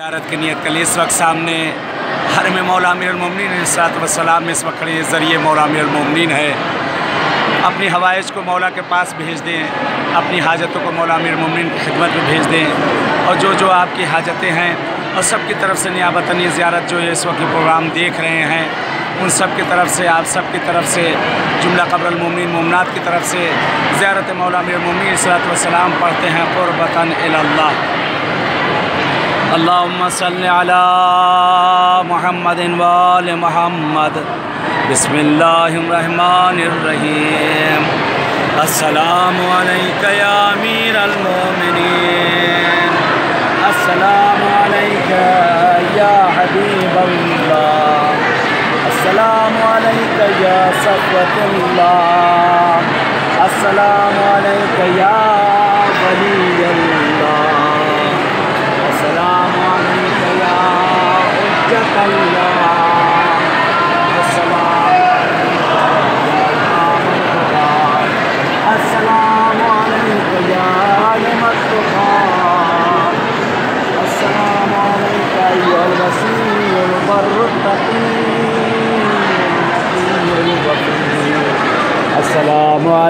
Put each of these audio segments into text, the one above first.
زیارت کی نیت کر لی اس وقت سامنے حرم مولا امیر المومنین علیہ الصلوۃ والسلام میں اس وقت کھڑے ذریعے مولا امیر المومنین ہے۔ اپنی ہوائش کو مولا کے پاس بھیج دیں، اپنی حاجتوں کو مولا امیر المومنین کی خدمت میں بھیج دیں۔ اور جو جو آپ کی حاجتیں ہیں، اور سب کی طرف سے نیابتاً یہ زیارت جو ہے اس وقت پروگرام دیکھ رہے ہیں، ان سب کی طرف سے، آپ سب کی طرف سے، جملہ قبر المومنین مومنات کی طرف سے زیارت مولا امیر المومنین علیہ الصلوۃ پڑھتے ہیں قربتاً اللہ اللهم صل على محمد وآل محمد. بسم الله الرحمن الرحيم. السلام عليك يا أمير المؤمنين. السلام عليك يا حبيب الله. السلام عليك يا صفوة الله. السلام عليك يا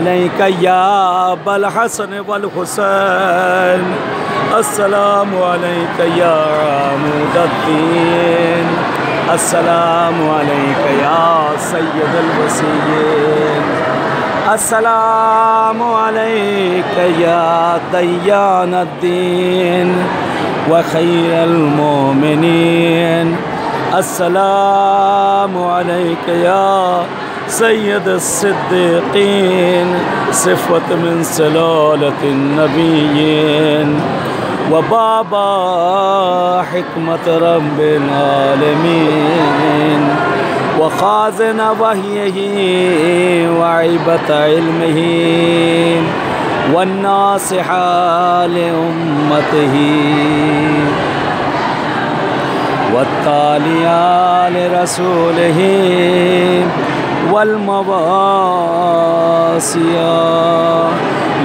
عليك يا أبا الحسن والحسين. السلام عليك يا عمود الدين. السلام عليك يا سيد الوسيين السلام عليك يا ديان الدين وخير المؤمنين. السلام عليك يا سيد الصديقين صفوة من سلالة النبيين. وبابا حكمة رب العالمين. وخازن وحيه وعيبة علمه. والناصح لأمته. والتاليا لرسوله. والمواسيا.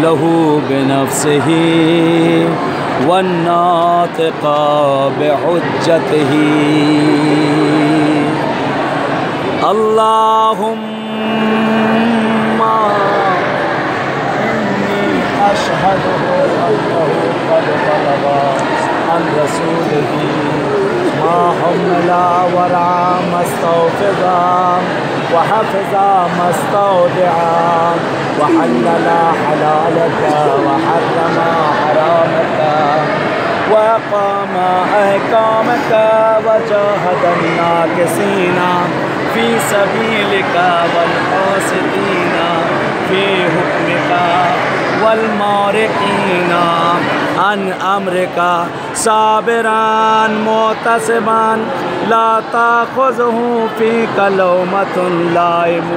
له بنفسه والناطق بحجته. اللهم إني أشهد أنه قد بلغ عن رسوله ما حمل ورعى مستوفظا وحفظ مستودعا وحلل حلالك وحرم حرامك وقام أحكامك وجاهد الناكسين في سبيلك والقاسدين في حكمك والمارقين. ان امریکہ صابرا معتصبا لا تاخذه فی کلومت لائم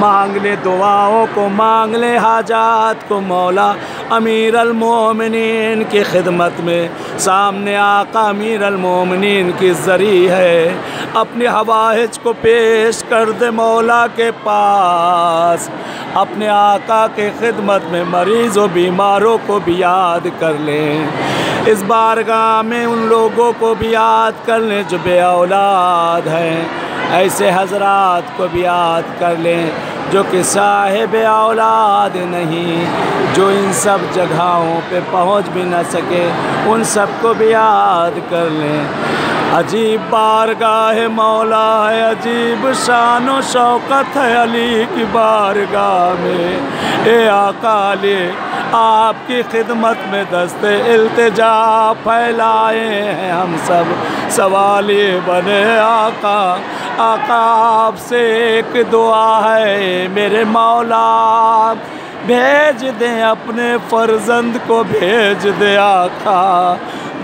مانگ لے دعاؤں کو، مانگ لے حاجات کو، مولا امیر المومنین کی خدمت میں۔ سامنے آقا امیر المومنین کی ذریع ہے۔ اپنی حوائج کو پیش کر دے مولا کے پاس۔ اپنے آقا کے خدمت میں مریض و بیماروں کو بھی یاد کر لیں۔ اس بارگاہ میں ان لوگوں کو بھی یاد کر لیں جو بے اولاد ہیں۔ ایسے حضرات کو بھی یاد کر لیں۔ جو کہ صاحب اولاد نہیں، جو ان سب جگہوں پہ پہنچ بھی نہ سکے، ان سب کو بھی یاد کر لیں۔ عجیب بارگاہ مولا ہے، عجیب شان و شوقت ہے علی کی بارگاہ میں۔ اے آقا علی، آپ کی خدمت میں دست التجا پھیلائے ہیں ہم سب۔ سوال یہ بنے آقا آقا آپ سے ایک دعا ہے، میرے مولا بھیج دیں اپنے فرزند کو، بھیج دے آقا۔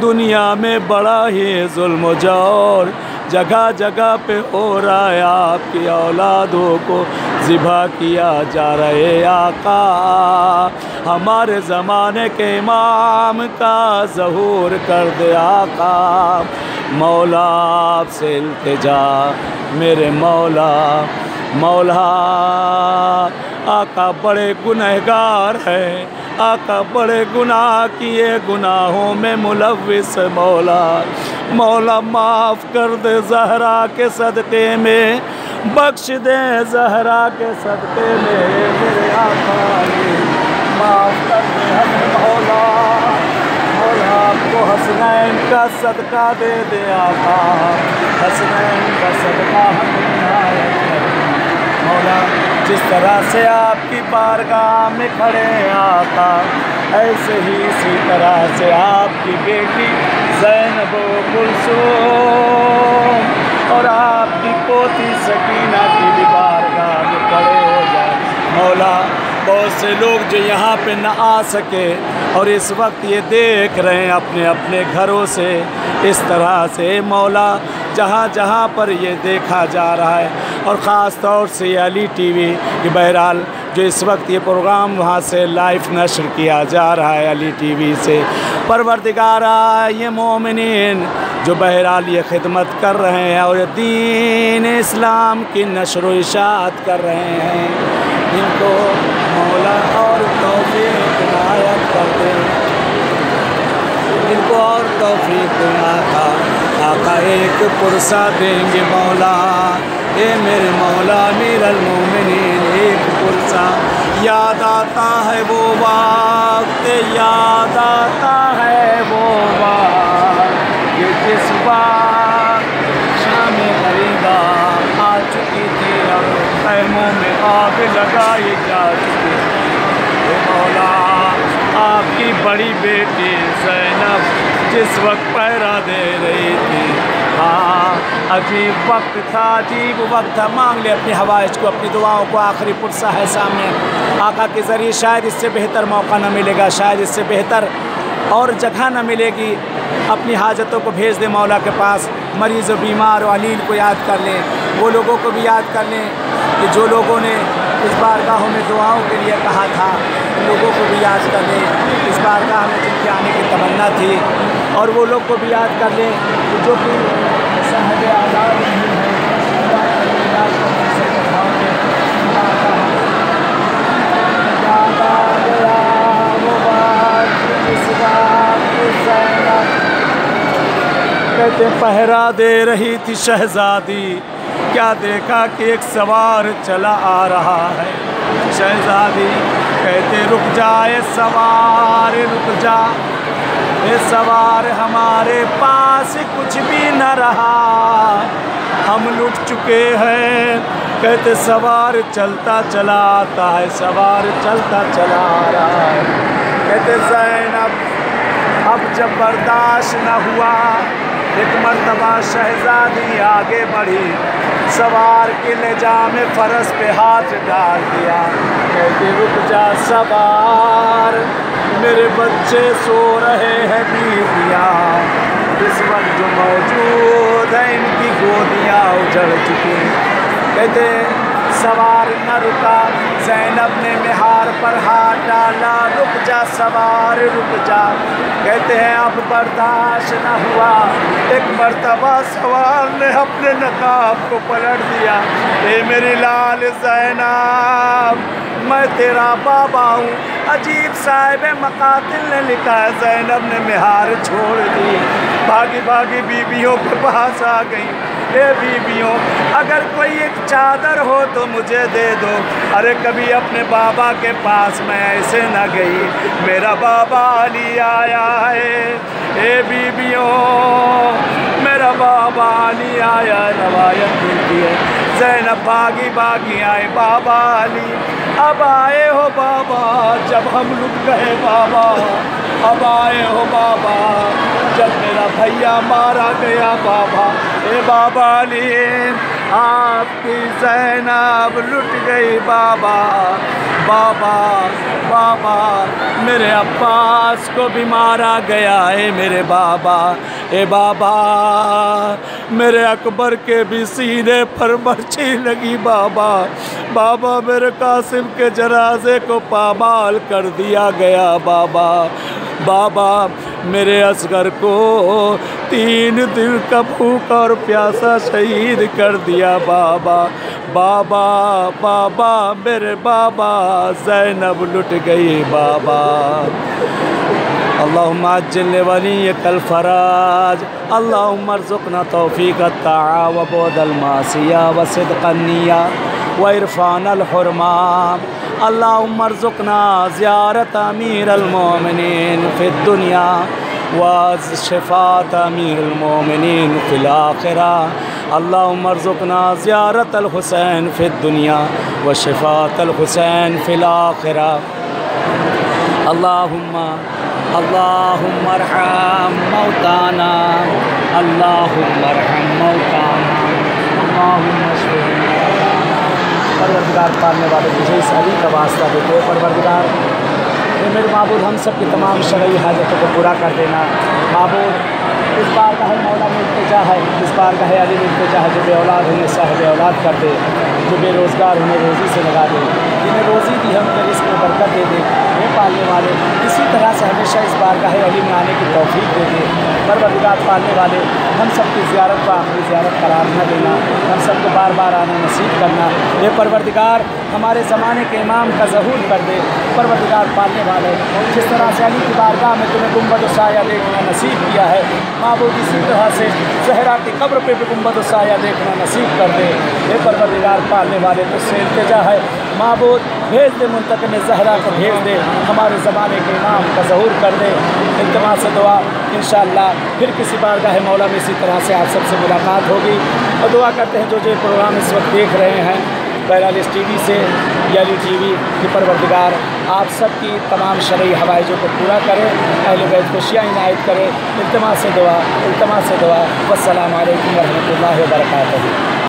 دنیا میں بڑا ہی ظلم و جور، جگہ جگہ پہ ہو رہا ہے آپ کی اولادوں کو۔ ذبح کیا جا رہے آقا۔ ہمارے زمانے کے امام کا ظہور کر دے آقا۔ مولا آپ سے التجا، میرے مولا مولا۔ آقا بڑے گنہگار ہے آقا بڑے گناہ کیے گناہوں میں ملوث مولا۔ مولا معاف کر دے زہرا کے صدقے میں۔ بخش دے زہرا کے صدقے میں، میرے آقا معاف کر دے ہمیں مولا۔ مولا، آپ کو حسنین کا صدقہ دے دے آقا۔ حسنین کا صدقہ ہمیں مولا، جس طرح سے آپ کی بارگاہ میں کھڑے آقا، ایسے ہی اسی طرح سے آپ کی بیٹی زینب و کلثوم۔ سے لوگ جو یہاں پہ نہ آ سکے اور اس وقت یہ دیکھ رہے ہیں اپنے اپنے گھروں سے، اس طرح سے مولا جہاں جہاں پر یہ دیکھا جا رہا ہے۔ اور خاص طور سے یہ علی ٹی وی کہ بہرحال جو اس وقت یہ پروگرام وہاں سے لائف نشر کیا جا رہا ہے علی ٹی وی سے۔ پروردگارہ یہ مومنین جو بہرحال یہ خدمت کر رہے ہیں اور دین اسلام کی نشر و اشاعت کر رہے ہیں۔ ان کو مولا اور توفیق عنایت کر دیں ان کو اور توفیق آقا آقا ایک پرسہ دیں گے مولا۔ اے میرے مولا میر المومنین، ایک پرسہ۔ یاد آتا ہے وہ وقت، یاد آتا ہے بڑی بیٹی زینب جس وقت پیرا دے رہی تھی۔ ہاں عجیب وقت تھا۔ عجیب وقت تھا۔ مانگ لے اپنی ہوائش کو، اپنی دعاؤں کو۔ آخری پرسہ ہے سامنے۔ آقا کے ذریعے شاید اس سے بہتر موقع نہ ملے گا۔ شاید اس سے بہتر اور جگہ نہ ملے گی۔ اپنی حاجتوں کو بھیج دیں مولا کے پاس۔ مریض و بیمار و علیل کو یاد کر لیں۔ وہ لوگوں کو بھی یاد کر لیں کہ جو لوگوں نے اس بارگاہوں میں دعاؤں کے لیے کہا تھا، لوگوں کو بھی یاد کر لیں۔ اس بارگاہ میں جن کے آنے کی تمنا تھی، اور وہ لوگ کو بھی یاد کر لیں جو کہ صاحب آزاد نہیں ہیں۔ کہتے پہرا دے رہی تھی شہزادی۔ کیا دیکھا کہ ایک سوار چلا آ رہا ہے؟ شہزادی کہتے، رک جائے سوار، رک جا۔ اے سوار، ہمارے پاس کچھ بھی نہ رہا۔ ہم لٹ چکے ہیں۔ کہتے، سوار چلتا چلا آتا ہے، سوار چلتا چلا آ رہا ہے۔ کہتے، زینب، اب جب برداشت نہ ہوا، ایک مرتبہ شہزادی آگے بڑھی۔ سوار کے نجام فرس پہ ہاتھ ڈال دیا۔ کہتے رک جا سوار، میرے بچے سو رہے ہیں بیویاں۔ اس وقت جو موجود ہیں، ان کی گودیاں اجڑ چکی کہتے سوار نہ رکا۔ زینب نے مہار پر ہاتھ ڈالا۔ رک جا سوار، رک جا۔ کہتے ہیں اب برداشت نہ ہوا۔ ایک مرتبہ سوار نے اپنے نقاب کو پلٹ دیا۔ اے میری لال زینب، میں تیرا بابا ہوں۔ عجیب صاحب مقاتل نے لکھا ہے۔ زینب نے مہار چھوڑ دی۔ بھاگی بھاگی بیویوں کے پاس آ گئی۔ اے بیویوں، اگر کوئی ایک چادر ہو تو مجھے دے دو۔ ارے کبھی اپنے بابا کے پاس میں ایسے نہ گئی۔ میرا بابا علی آیا ہے۔ اے بیویوں، میرا بابا علی آیا روایت ملتی ہے۔ زینب باغی باغی آئے۔ بابا علی، اب آئے ہو بابا۔ جب ہم لٹ گئے بابا، اب آئے ہو بابا۔ جب بھیا مارا گیا بابا، اے بابا علی آپ کی زینب لٹ گئی بابا۔ بابا بابا، میرے عباس کو بھی مارا گیا ہے میرے بابا۔ اے بابا، میرے اکبر کے بھی سینے پر مرچی لگی بابا۔ بابا، میرے قاسم کے جنازے کو پامال کر دیا گیا بابا۔ بابا میرے اصغر کو تین دن کا بھوکا اور پیاسا شہید کر دیا بابا بابا بابا، میرے بابا، زینب لٹ گئی بابا۔ اللهم عجل لوليك الفراج اللهم ارزقنا توفيق الطاعة وبعد المعصية وصدق النية وعرفان الحرمان اللهم ارزقنا زيارة أمير المؤمنين في الدنيا وشفاة أمير المؤمنين في الآخرة. اللهم ارزقنا زيارة الحسين في الدنيا وشفاة الحسين في الآخرة. اللهم اللهم ارحم موتانا. اللهم ارحم موتانا. اللهم اشف پروردگار پالنے والے مجھے اس علی کا واسطہ دیتے پروردگار، اے میرے معبود، ہم سب کی تمام شرعی حاجتوں کو پورا کر دینا۔ معبود، اس بار کا ہے مولا میں التجا ہے۔ اس بار کا ہے علی میں التجا ہے جو بے اولاد انہیں صاحب اولاد کر دے، جو بے روزگار انہیں روزی سے لگا دے۔ جنہیں روزی دی ہم کے رزق میں برکت دے دے، یہ پالنے والے۔ اسی طرح سے ہمیشہ اس بار کا ہے علی میں آنے کی توفیق دے دے۔ پروردگار پالنے والے، ہم سب کی زیارت کو آخری زیارت قرار نہ دینا۔ ہم سب کو بار بار آنا نصیب کرنا۔ یہ پروردگار ہمارے زمانے کے امام کا ظہور کر دے۔ پروردگار پالنے والے، جس طرح سے علی کی بارگاہ میں تمہیں گنبد و سایہ دیکھنا نصیب کیا ہے، معبود اسی طرح سے زہرا کی قبر پہ بھی گنبد و سایہ دیکھنا نصیب کر دے۔ یہ پروردگار پالنے والے، تو سے التجا ہے۔ معبود، بھیج دے منتقم زہرا کو بھیج دے، ہمارے زمانے کے امام کا ظہور کر دے۔ التما سے دعا، انشاءاللہ پھر کسی بارگاہ مولا میں اسی طرح سے آپ سب سے ملاقات ہوگی۔ اور دعا کرتے ہیں جو جو پروگرام اس وقت دیکھ رہے ہیں، بہرحال اس ٹی وی سے یا علی ٹی وی کی پروردگار، آپ سب کی تمام شرعی حوائجوں کو پورا کرے، اہل بیت کو شیعہ عنایت کرے۔ التما سے دعا التما سے دعا۔ والسلام علیکم ورحمۃ اللہ وبرکاتہ۔